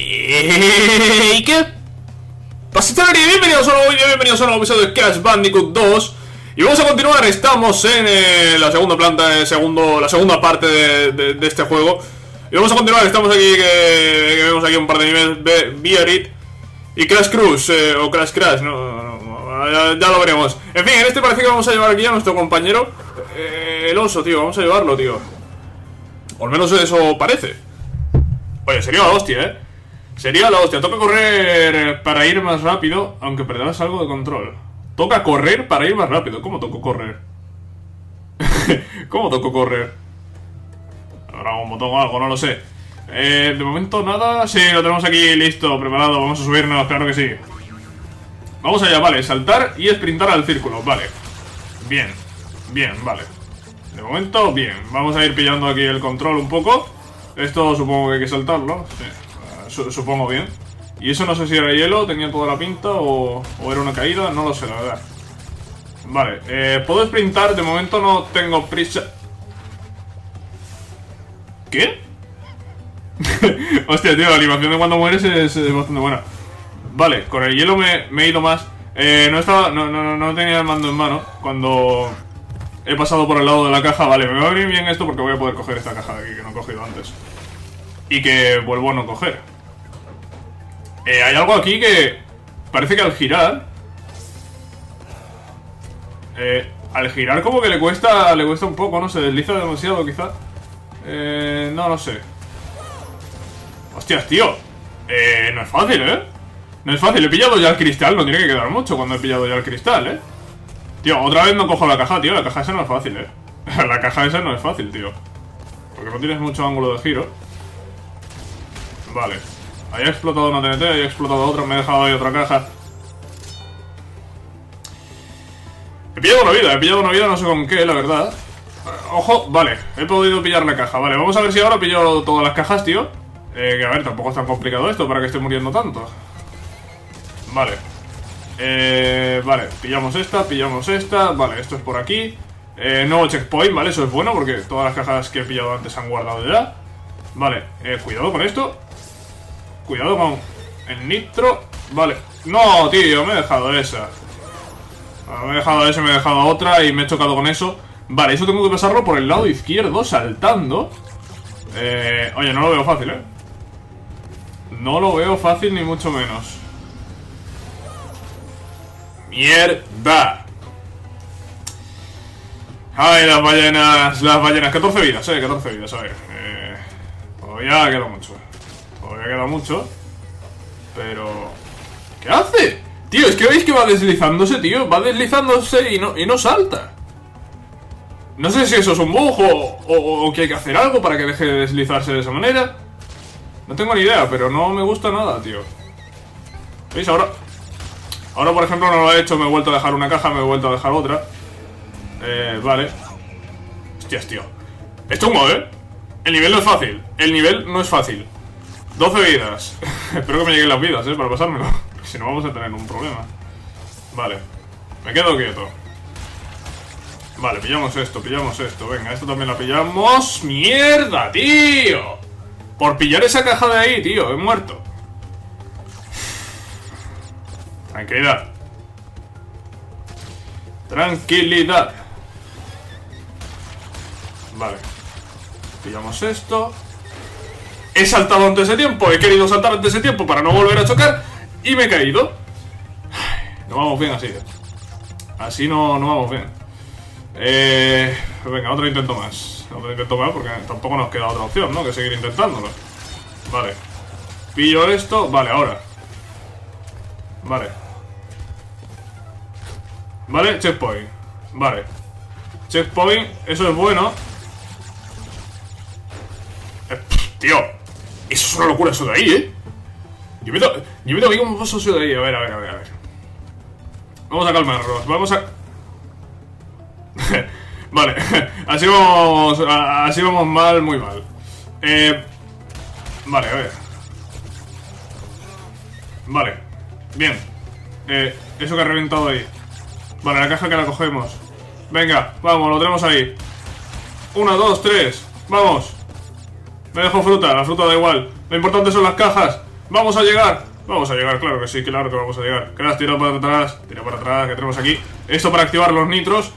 ¿Y qué? Pasitari, bienvenidos a un nuevo vídeo, bienvenidos a un nuevo episodio de Crash Bandicoot 2 Y vamos a continuar, estamos en eh, la segunda planta, el segundo, la segunda parte de, de- de este juego. Y vamos a continuar, estamos aquí, que, vemos aquí un par de niveles, Bear y Crash Cruise, eh, o Crash Crash, no, no, no, ya, lo veremos. En fin, en este parece que vamos a llevar aquí a nuestro compañero, eh, el oso, tío, vamos a llevarlo, tío. Al menos eso parece. Oye, sería la hostia, eh Sería la hostia. Toca correr para ir más rápido, aunque perderás algo de control. Toca correr para ir más rápido. ¿Cómo toco correr? ¿Cómo toco correr? Ahora un botón o algo, no lo sé. Eh, de momento nada. Sí, lo tenemos aquí listo, preparado. Vamos a subirnos, claro que sí. Vamos allá, vale. Saltar y sprintar al círculo, vale. Bien, bien, vale. De momento, bien. Vamos a ir pillando aquí el control un poco. Esto supongo que hay que saltarlo. Sí, su- supongo bien. Y eso no sé si era hielo, tenía toda la pinta o, era una caída, no lo sé, la verdad. Vale, eh, puedo sprintar, de momento no tengo prisa. ¿Qué? Hostia, tío, la animación de cuando mueres es, bastante buena. Vale, con el hielo me, he ido más. Eh, no estaba. No, no, no, tenía el mando en mano cuando he pasado por el lado de la caja. Vale, me va a venir bien esto porque voy a poder coger esta caja de aquí que no he cogido antes. Y que vuelvo a no coger. Eh, hay algo aquí que parece que al girar. Eh, al girar como que le cuesta. Le cuesta un poco, ¿no? Se desliza demasiado quizá. Eh, no lo sé. Hostias, tío. Eh, no es fácil, ¿eh? No es fácil, he pillado ya el cristal, no tiene que quedar mucho cuando he pillado ya el cristal, ¿eh? Tío, otra vez no cojo la caja, tío, la caja esa no es fácil, ¿eh? la caja esa no es fácil, tío. Porque no tienes mucho ángulo de giro. Vale. Ahí ha explotado una TNT, ahí ha explotado otra, me he dejado ahí otra caja. He pillado una vida, he pillado una vida, no sé con qué, la verdad. Eh, Ojo, vale, he podido pillar la caja. Vale, vamos a ver si ahora pillo todas las cajas, tío. Eh, que a ver, tampoco es tan complicado esto para que esté muriendo tanto. Vale. Eh, vale, pillamos esta, pillamos esta. Vale, esto es por aquí. Eh, nuevo checkpoint, vale, eso es bueno porque todas las cajas que he pillado antes se han guardado ya. Vale, eh, cuidado con esto. Cuidado con el nitro. Vale. No, tío, me he dejado esa. Ah, Me he dejado esa, me he dejado otra y me he chocado con eso. Vale, eso tengo que pasarlo por el lado izquierdo, saltando. Eh, oye, no lo veo fácil, ¿eh? No lo veo fácil ni mucho menos. ¡Mierda! Ay, las ballenas, las ballenas, 14 vidas, eh, 14 vidas, a ver. Eh, todavía queda mucho. Todavía queda mucho. Pero... ¿Qué hace? Tío, es que veis que va deslizándose, tío. Va deslizándose y no, y no salta. No sé si eso es un bug o, que hay que hacer algo para que deje de deslizarse de esa manera. No tengo ni idea, pero no me gusta nada, tío. ¿Veis? Ahora... Ahora, por ejemplo, no lo he hecho, me he vuelto a dejar una caja, me he vuelto a dejar otra. Eh, vale. Hostias, tío. Es chungo, ¿eh? El nivel no es fácil. El nivel no es fácil. 12 vidas. Espero que me lleguen las vidas, ¿eh? Para pasármelo. Si no vamos a tener un problema. Vale. Me quedo quieto. Vale, pillamos esto, pillamos esto. Venga, esto también la pillamos. ¡Mierda, tío! Por pillar esa caja de ahí, tío. He muerto. Tranquilidad. Tranquilidad. Vale. Pillamos esto. He saltado antes de tiempo. He querido saltar antes de tiempo para no volver a chocar. Y me he caído. No vamos bien así. eh. Así no, no vamos bien. Eh, venga, otro intento más. Otro intento más porque tampoco nos queda otra opción, ¿no? Que seguir intentándolo. Vale. Pillo esto. Vale, ahora. Vale. Vale, checkpoint. Vale. Checkpoint, eso es bueno. Eh, tío, eso es una locura eso de ahí, ¿eh? Yo me, yo me toqué como paso eso de ahí. A ver, a ver, a ver. Vamos a calmarnos. Vamos a... vale, así vamos, así vamos mal, muy mal. Eh, vale, a ver. Vale, bien. Eh, eso que ha reventado ahí. Vale, la caja que la cogemos. Venga, vamos, lo tenemos ahí. Una, dos, tres. Vamos. Me dejo fruta, la fruta da igual. Lo importante son las cajas. Vamos a llegar. Vamos a llegar, claro que sí, claro que vamos a llegar. Crash, tira para atrás, tira para atrás, que tenemos aquí. Esto para activar los nitros.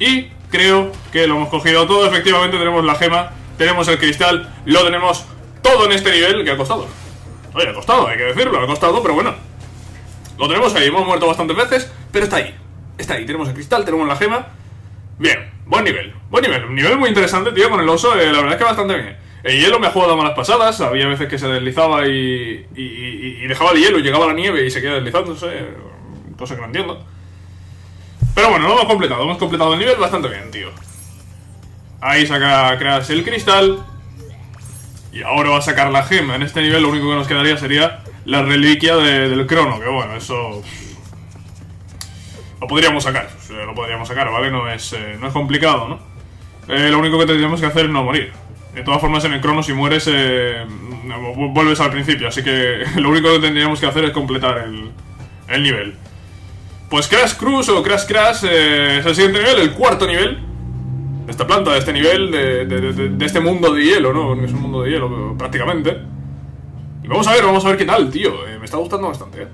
Y creo que lo hemos cogido todo. Efectivamente tenemos la gema, tenemos el cristal, lo tenemos todo en este nivel que ha costado. Oye, ha costado, hay que decirlo, ha costado, pero bueno. Lo tenemos ahí, hemos muerto bastantes veces, pero está ahí. Está ahí, tenemos el cristal, tenemos la gema. Bien, buen nivel, buen nivel. Un nivel muy interesante, tío, con el oso, eh, la verdad es que bastante bien. El hielo me ha jugado malas pasadas, había veces que se deslizaba y, y, y, dejaba el hielo y llegaba la nieve y se queda deslizándose, cosa que no entiendo. Pero bueno, lo hemos completado, hemos completado el nivel bastante bien, tío. Ahí saca Crash el cristal. Y ahora va a sacar la gema. En este nivel lo único que nos quedaría sería la reliquia del crono, que bueno, eso... Lo podríamos sacar, lo podríamos sacar, ¿vale? No es, eh, no es complicado, ¿no? Eh, lo único que tendríamos que hacer es no morir. De todas formas, en el crono, si mueres, eh, vuelves al principio. Así que lo único que tendríamos que hacer es completar el, el nivel. Pues Crash Cruise o Crash Crash eh, es el siguiente nivel, el cuarto nivel de esta planta, de este nivel, de, de, este mundo de hielo, ¿no? Es un mundo de hielo prácticamente. Y vamos a ver, vamos a ver qué tal, tío. Eh, me está gustando bastante, ¿eh?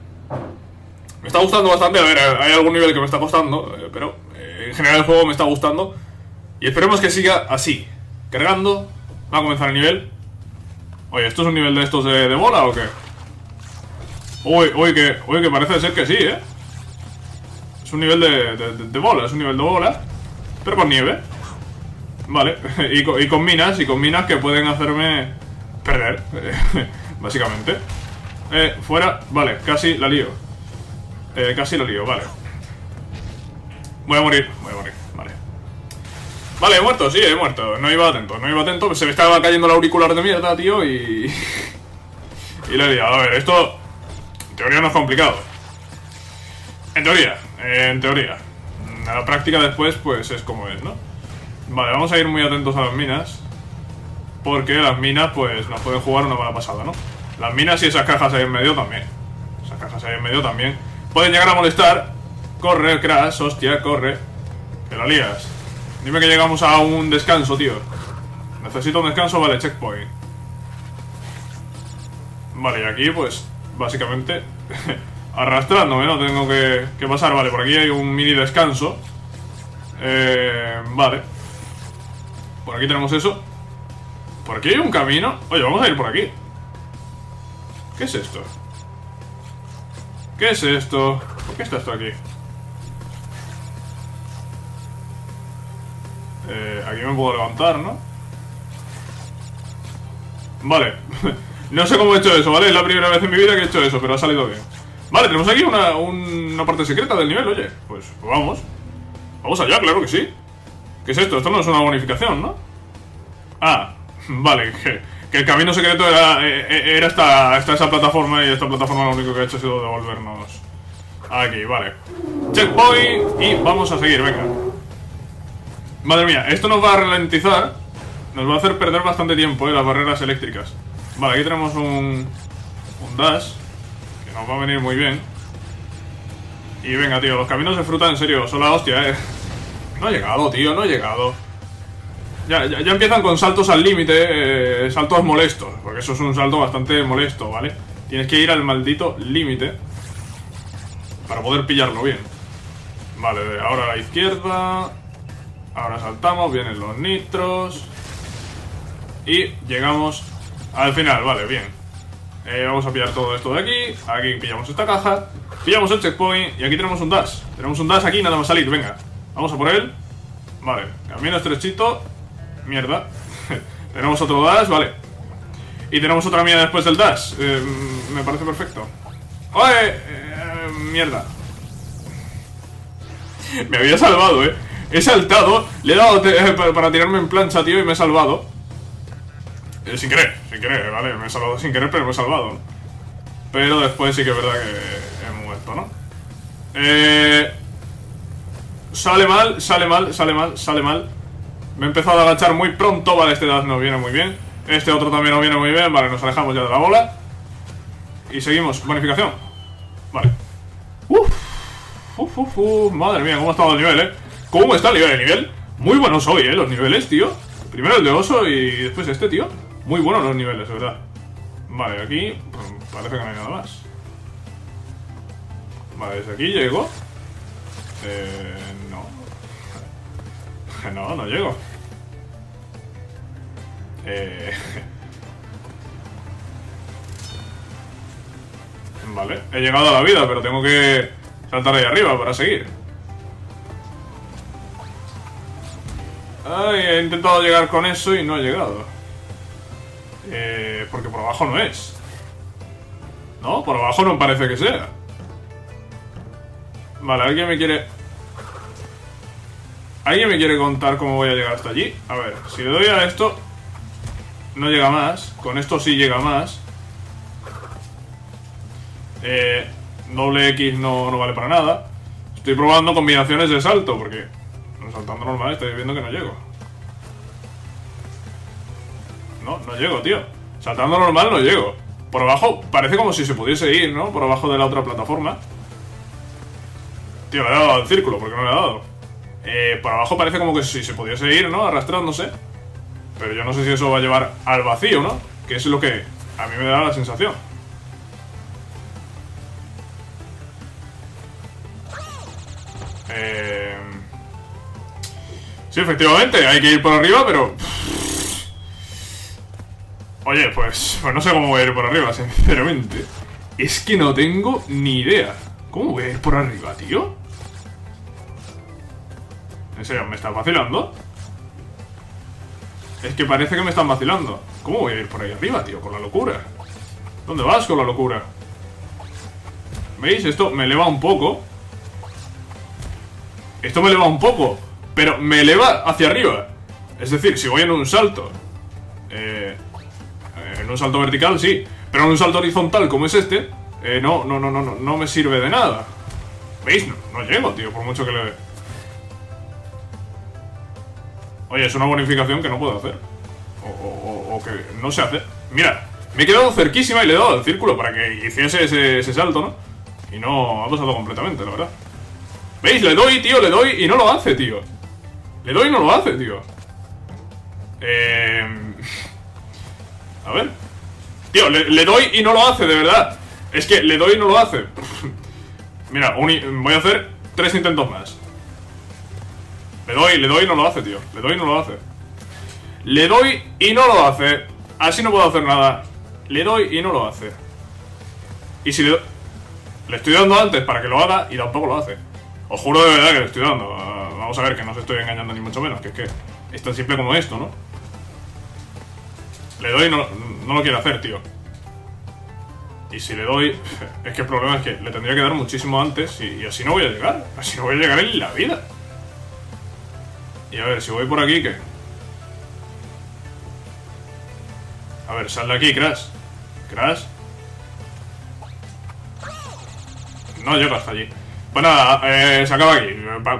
Me está gustando bastante, a ver, hay algún nivel que me está costando, pero en general el juego me está gustando. Y esperemos que siga así. Cargando, va a comenzar el nivel. Oye, ¿esto es un nivel de estos de, bola o qué? Uy, uy, que, uy, que parece ser que sí, ¿eh? Es un nivel de, de, de, bola, es un nivel de bola, pero con nieve. Vale, y con, y con minas, y con minas que pueden hacerme perder, básicamente. Eh, fuera, vale, casi la lío. Eh, casi la lío, vale. Voy a morir, voy a morir, vale. He muerto, sí, he muerto. No iba atento, no iba atento. Se me estaba cayendo el auricular de mierda, tío, y... y le he liado. A ver, esto... En teoría no es complicado. En teoría, en teoría. A la práctica después, pues es como es, ¿no? Vale, vamos a ir muy atentos a las minas. Porque las minas, pues, nos pueden jugar una mala pasada, ¿no? Las minas y esas cajas ahí en medio también. Esas cajas ahí en medio también. Pueden llegar a molestar. Corre, Crash, hostia, corre. Que la lías. Dime que llegamos a un descanso, tío. Necesito un descanso, vale, checkpoint. Vale, y aquí, pues, básicamente... arrastrándome, ¿no? Tengo que, que, pasar, vale, por aquí hay un mini descanso eh, Vale Por aquí tenemos eso Por aquí hay un camino Oye, vamos a ir por aquí ¿Qué es esto? ¿Qué es esto? ¿Por qué está esto aquí? Eh, aquí me puedo levantar, ¿no? Vale No sé cómo he hecho eso, ¿vale? Es la primera vez en mi vida que he hecho eso, pero ha salido bien Vale, tenemos aquí una, una parte secreta del nivel, oye. Pues, pues vamos. Vamos allá, claro que sí. ¿Qué es esto? Esto no es una bonificación, ¿no? Ah, vale, que, que el camino secreto era, eh, eh, era esta, esta, esa plataforma y esta plataforma lo único que ha hecho ha sido devolvernos aquí, vale. Checkpoint y vamos a seguir, venga. Madre mía, esto nos va a ralentizar, nos va a hacer perder bastante tiempo, eh, las barreras eléctricas. Vale, aquí tenemos un, un dash nos va a venir muy bien. Y venga, tío, los caminos de fruta, en serio, son la hostia, eh. No ha llegado, tío, no ha llegado. Ya, ya, ya empiezan con saltos al límite, eh, saltos molestos, porque eso es un salto bastante molesto, ¿vale? Tienes que ir al maldito límite para poder pillarlo bien. Vale, ahora a la izquierda. Ahora saltamos, vienen los nitros. Y llegamos al final, vale, bien. Eh, vamos a pillar todo esto de aquí. Aquí pillamos esta caja. Pillamos el checkpoint. Y aquí tenemos un dash. Tenemos un dash aquí, nada más salir. Venga, vamos a por él. Vale, camino estrechito. Mierda. tenemos otro dash, vale. Y tenemos otra mía después del dash. Eh, me parece perfecto. ¡Oye! Eh, mierda. me había salvado, eh. He saltado, le he dado eh, para tirarme en plancha, tío, y me he salvado. Eh, sin querer, sin querer, vale, me he salvado sin querer, pero me he salvado. Pero después sí que es verdad que he muerto, ¿no? Eh, sale mal, sale mal, sale mal, sale mal. Me he empezado a agachar muy pronto, vale, este dash no viene muy bien. Este otro también no viene muy bien, vale, nos alejamos ya de la bola. Y seguimos, bonificación. Vale. Uf, uf, uf, uf, madre mía, cómo ha estado el nivel, eh. ¿Cómo está el nivel? El nivel muy bueno hoy, eh, los niveles, tío. Primero el de oso y después este, tío. Muy buenos los niveles, de verdad. Vale, aquí pues, parece que no hay nada más. Vale, desde aquí llego. Eh, no. No, no llego. Eh... Vale, he llegado a la vida, pero tengo que saltar ahí arriba para seguir. Ay, he intentado llegar con eso y no he llegado. Eh, porque por abajo no es. No, por abajo no parece que sea. Vale, ¿alguien me quiere... ¿Alguien me quiere contar cómo voy a llegar hasta allí? A ver, si le doy a esto... No llega más. Con esto sí llega más. Eh, doble X no, no vale para nada. Estoy probando combinaciones de salto, porque... Saltando normal estoy viendo que no llego. No, no llego, tío. Saltando normal no llego. Por abajo parece como si se pudiese ir, ¿no? Por abajo de la otra plataforma. Tío, le he dado al círculo, porque no le he dado. Eh, por abajo parece como que si se pudiese ir, ¿no? Arrastrándose. Pero yo no sé si eso va a llevar al vacío, ¿no? Que es lo que a mí me da la sensación. Eh... Sí, efectivamente, hay que ir por arriba, pero... Oye, pues, pues no sé cómo voy a ir por arriba, sinceramente. Es que no tengo ni idea. ¿Cómo voy a ir por arriba, tío? ¿En serio? ¿Me estás vacilando? Es que parece que me están vacilando. ¿Cómo voy a ir por ahí arriba, tío? Con la locura. ¿Dónde vas con la locura? ¿Veis? Esto me eleva un poco. Esto me eleva un poco. Pero me eleva hacia arriba. Es decir, si voy en un salto. Eh, en un salto vertical, sí. Pero en un salto horizontal como es este. Eh, no, no, no, no, no, no me sirve de nada. ¿Veis? No, llego, tío, por mucho que le... Oye, es una bonificación que no puedo hacer. O, que no sé hacer. Mira, me he quedado cerquísima y le he dado al círculo para que hiciese ese, salto, ¿no? Y no ha pasado completamente, la verdad. ¿Veis? Le doy, tío, le doy y no lo hace, tío. Le doy y no lo hace, tío. Eh... A ver. Tío, le, doy y no lo hace, de verdad. Es que le doy y no lo hace. Mira, voy a hacer tres intentos más. Le doy, le doy y no lo hace, tío. Le doy y no lo hace. Le doy y no lo hace. Así no puedo hacer nada. Le doy y no lo hace. Y si le doy... Le estoy dando antes para que lo haga y tampoco lo hace. Os juro de verdad que le estoy dando. Vamos a ver que no os estoy engañando ni mucho menos. Que es que es tan simple como esto, ¿no? Le doy y no, no lo quiere hacer, tío. Y si le doy... Es que el problema es que le tendría que dar muchísimo antes y, así no voy a llegar. Así no voy a llegar en la vida. Y a ver, si voy por aquí, ¿qué? A ver, sal de aquí, Crash. Crash. No llego hasta allí. Pues nada, eh, se acaba aquí.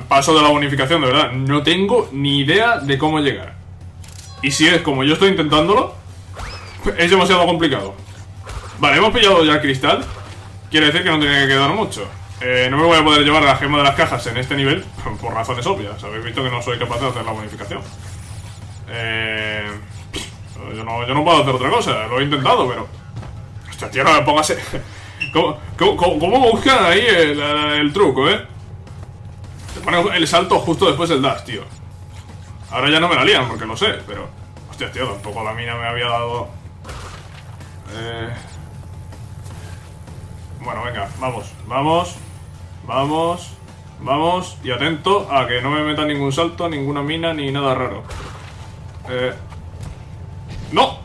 paso de la bonificación, de verdad. No tengo ni idea de cómo llegar. Y si es como yo estoy intentándolo, es demasiado complicado. Vale, hemos pillado ya el cristal. Quiere decir que no tiene que quedar mucho. Eh, no me voy a poder llevar la gema de las cajas en este nivel, por razones obvias. Habéis visto que no soy capaz de hacer la bonificación. Eh, yo, no, yo no puedo hacer otra cosa, lo he intentado, pero... Hostia, tío, no me pongas... ¿Cómo, cómo, buscan ahí el, truco, eh? Te pone el salto justo después del dash, tío. Ahora ya no me la lían porque lo sé, pero... Hostia, tío, tampoco la mina me había dado... Eh... Bueno, venga, vamos, vamos, vamos, vamos. Y atento a que no me meta ningún salto, ninguna mina, ni nada raro. Eh... ¡No!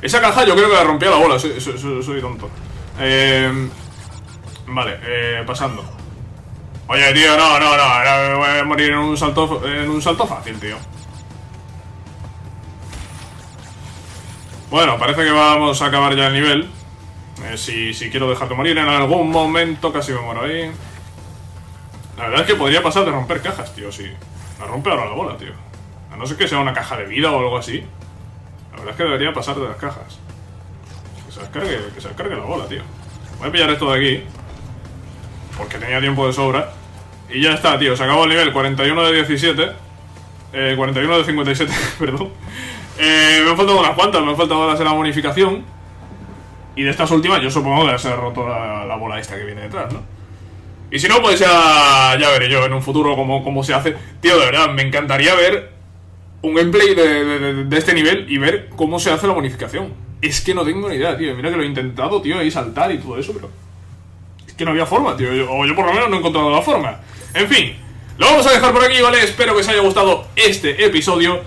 Esa caja yo creo que la rompí la bola, soy, tonto. Eh... Vale, eh, pasando. Oye, tío, no, no, no, voy a morir en un salto, en un salto fácil, tío. Bueno, parece que vamos a acabar ya el nivel. Eh, si, si, quiero dejar de morir en algún momento, casi me muero ahí. La verdad es que podría pasar de romper cajas, tío, sí. Me rompe ahora la bola, tío. A no ser que sea una caja de vida o algo así. Es que debería pasar de las cajas. Que se descargue, que se descargue la bola, tío. Voy a pillar esto de aquí. Porque tenía tiempo de sobra. Y ya está, tío. Se acabó el nivel 41 de 17. Eh, 41 de 57, perdón. Eh, me han faltado unas cuantas, me han faltado las de la bonificación. Y de estas últimas, yo supongo que se ha roto la, la bola esta que viene detrás, ¿no? Y si no, pues ya, ya veré yo en un futuro cómo, cómo se hace. Tío, de verdad, me encantaría ver un gameplay de, de- este nivel y ver cómo se hace la bonificación. Es que no tengo ni idea, tío. Mira que lo he intentado, tío, ahí saltar y todo eso, pero... Es que no había forma, tío. O yo por lo menos no he encontrado la forma. En fin, lo vamos a dejar por aquí, ¿vale? Espero que os haya gustado este episodio.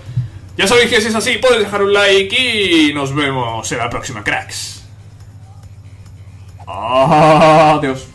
Ya sabéis que si es así, podéis dejar un like y nos vemos en la próxima, cracks. Adiós.